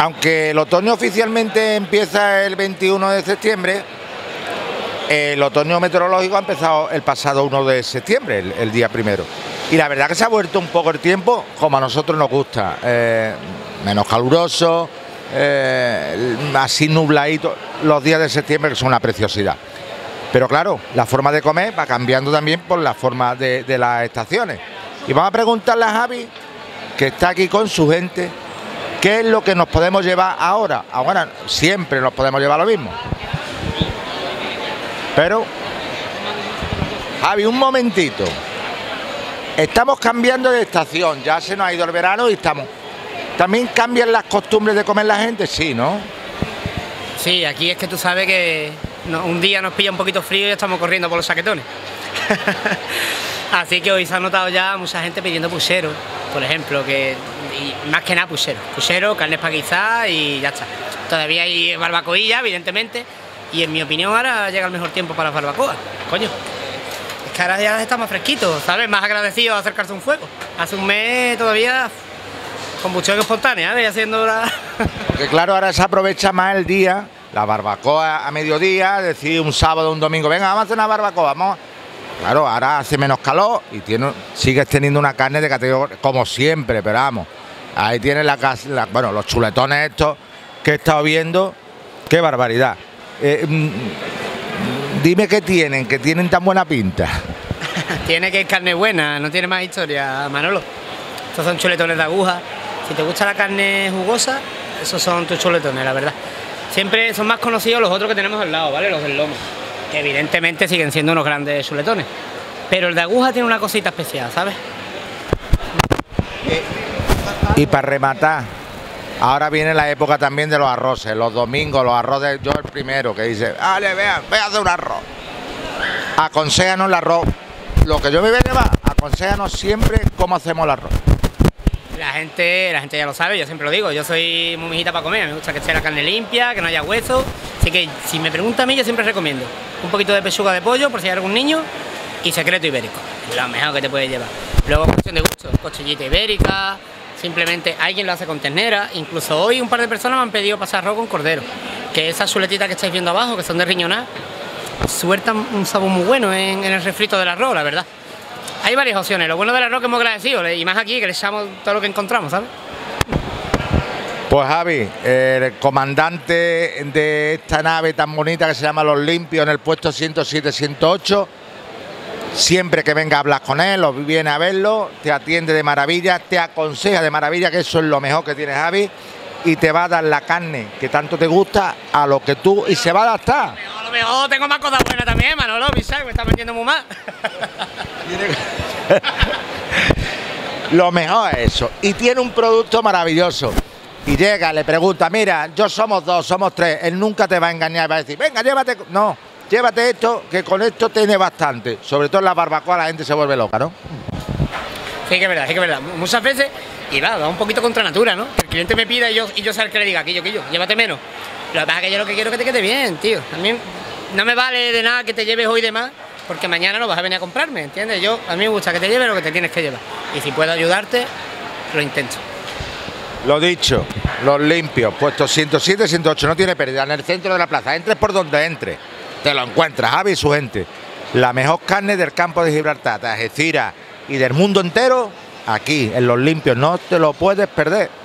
Aunque el otoño oficialmente empieza el 21 de septiembre, el otoño meteorológico ha empezado el pasado 1 de septiembre, el, día primero. Y la verdad que se ha vuelto un poco el tiempo como a nosotros nos gusta, eh, menos caluroso, eh, así nubladito, los días de septiembre que son una preciosidad. Pero claro, la forma de comer va cambiando también por la forma de, de las estaciones. Y vamos a preguntarle a Javi, que está aquí con su gente, qué es lo que nos podemos llevar ahora. Ahora siempre nos podemos llevar lo mismo. Pero, Javi, un momentito. Estamos cambiando de estación, ya se nos ha ido el verano y estamos. ¿También cambian las costumbres de comer la gente? Sí, ¿no? Sí, aquí es que tú sabes que un día nos pilla un poquito frío y estamos corriendo por los saquetones. Así que hoy se ha notado ya mucha gente pidiendo puchero, por ejemplo, que más que nada puchero. Puchero, carne para y ya está. Todavía hay barbacoilla, evidentemente, y en mi opinión ahora llega el mejor tiempo para la barbacoa. Coño. Es que ahora ya está más fresquito, ¿sabes? Más agradecido acercarse a un fuego. Hace un mes todavía combustión espontánea, ¿eh? Haciendo la... Porque claro, ahora se aprovecha más el día, la barbacoa a mediodía, decir un sábado, un domingo, venga, vamos a hacer una barbacoa, vamos Claro, ahora hace menos calor y tiene, sigues teniendo una carne de categoría, como siempre, pero vamos. Ahí tienes la, la, bueno, los chuletones estos que he estado viendo. Qué barbaridad. Eh, mm, dime qué tienen, que tienen tan buena pinta. tiene que es carne buena, no tiene más historia, Manolo. Estos son chuletones de aguja. Si te gusta la carne jugosa, esos son tus chuletones, la verdad. Siempre son más conocidos los otros que tenemos al lado, ¿vale? Los del lomo que evidentemente siguen siendo unos grandes chuletones. Pero el de aguja tiene una cosita especial, ¿sabes? Y para rematar, ahora viene la época también de los arroces, los domingos, los arroces, yo el primero que dice, vale, vean, voy a hacer un arroz. Aconséjanos el arroz, lo que yo me voy a llevar, aconséjanos siempre cómo hacemos el arroz. La gente, la gente ya lo sabe, yo siempre lo digo, yo soy muy mijita para comer, me gusta que esté la carne limpia, que no haya hueso, así que si me pregunta a mí yo siempre recomiendo un poquito de pechuga de pollo por si hay algún niño y secreto ibérico, lo mejor que te puedes llevar. Luego cuestión de gusto, cochillita ibérica, simplemente alguien lo hace con ternera, incluso hoy un par de personas me han pedido pasar arroz con cordero, que esas chuletitas que estáis viendo abajo, que son de riñonar, sueltan un sabor muy bueno en, en el refrito del arroz, la verdad. Hay varias opciones. Lo bueno del arroz que hemos agradecido, y más aquí, que le echamos todo lo que encontramos, ¿sabes? Pues Javi, el comandante de esta nave tan bonita que se llama Los Limpios en el puesto 107-108, siempre que venga a hablar con él, o viene a verlo, te atiende de maravilla, te aconseja de maravilla, que eso es lo mejor que tiene Javi, y te va a dar la carne que tanto te gusta a lo que tú, y se va a adaptar. A lo mejor tengo más cosas buenas también, Manolo, ¿sabes? Me está metiendo muy mal. Lo mejor es eso. Y tiene un producto maravilloso. Y llega, le pregunta, mira, yo somos dos, somos tres. Él nunca te va a engañar y va a decir, venga, llévate. No, llévate esto, que con esto tiene bastante. Sobre todo en la barbacoa la gente se vuelve loca, ¿no? Sí, que es verdad, sí, que es verdad. Muchas veces, y va, va un poquito contra natura, ¿no? El cliente me pida y yo, y yo sé que le diga, aquello, yo llévate menos. Lo que pasa es que yo lo que quiero es que te quede bien, tío. A mí no me vale de nada que te lleves hoy de más porque mañana no vas a venir a comprarme, ¿entiendes? Yo, a mí me gusta que te lleve lo que te tienes que llevar. Y si puedo ayudarte, lo intento. Lo dicho, los limpios, puestos 107, 108, no tiene pérdida, en el centro de la plaza, entres por donde entres, te lo encuentras, Javi y su gente. La mejor carne del campo de Gibraltar, de Algeciras y del mundo entero, aquí, en los limpios, no te lo puedes perder.